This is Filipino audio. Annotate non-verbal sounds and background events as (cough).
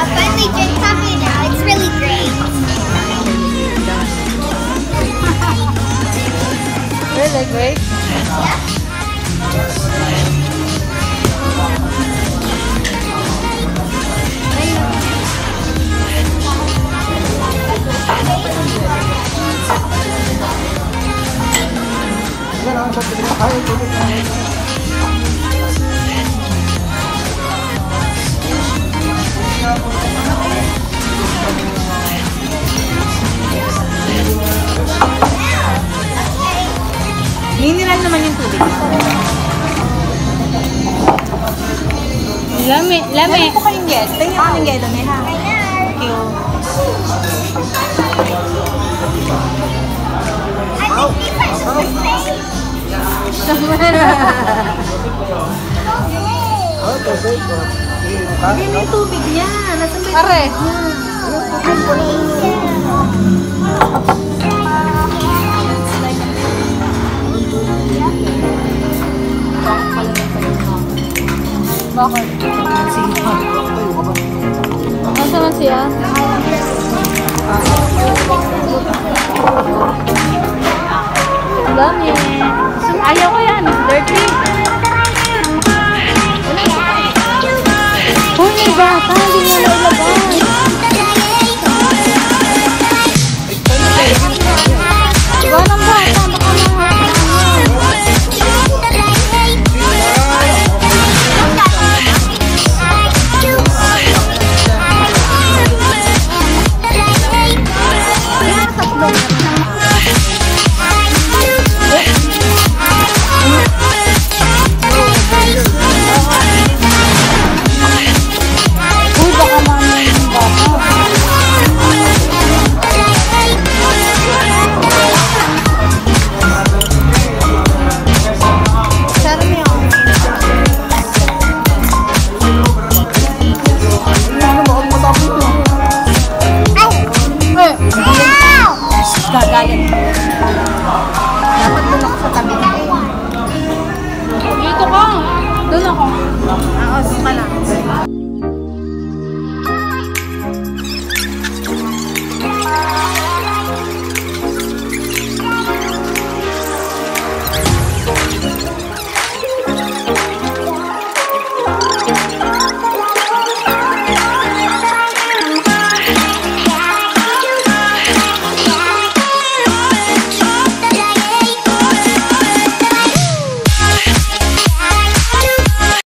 I finally drink coffee now. It's really great. (laughs) really great? Yeah. Lami, lami. Meron po kayong get. Tingnan ko ng get na ha. Thank you. Hindi may tubig niya. Nasaan ba yung Are. Bakit pala na sa'yo na? Bakit? Sige pa. Nasa na siya? Ang dami. Ayaw ko yan. Dirty. Uy, may bata. Mà.